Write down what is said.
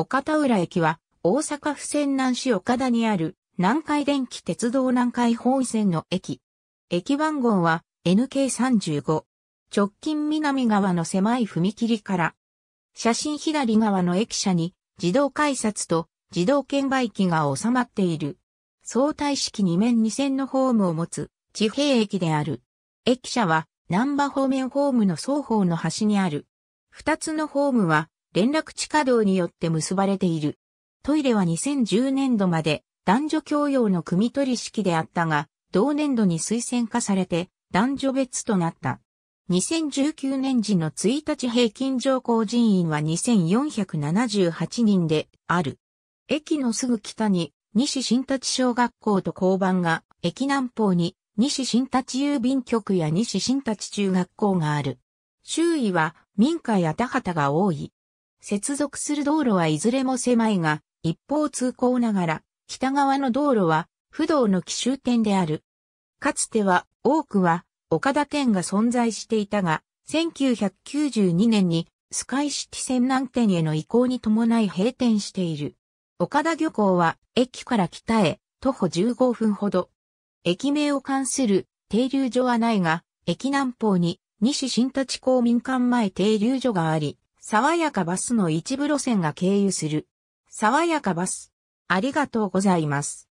岡田浦駅は大阪府泉南市岡田にある南海電気鉄道南海本線の駅。駅番号は NK35。直近南側の狭い踏切から。写真左側の駅舎に自動改札と自動券売機が収まっている。相対式2面2線のホームを持つ地平駅である。駅舎は南波方面ホームの双方の端にある。二つのホームは連絡地下道によって結ばれている。トイレは2010年度まで男女共用の組取式であったが、同年度に推薦化されて男女別となった。2019年時の1日平均乗降人員は2478人である。駅のすぐ北に西新立小学校と交番が、駅南方に西新立郵便局や西新立中学校がある。周囲は民家や田畑が多い。接続する道路はいずれも狭いが、一方通行ながら、北側の道路は不動の奇襲点である。かつては多くは岡田店が存在していたが、1992年にスカイシティ線南店への移行に伴い閉店している。岡田漁港は駅から北へ徒歩15分ほど。駅名を関する停留所はないが、駅南方に西新立公民館前停留所があり、爽やかバスの一部路線が経由する。爽やかバス。ありがとうございます。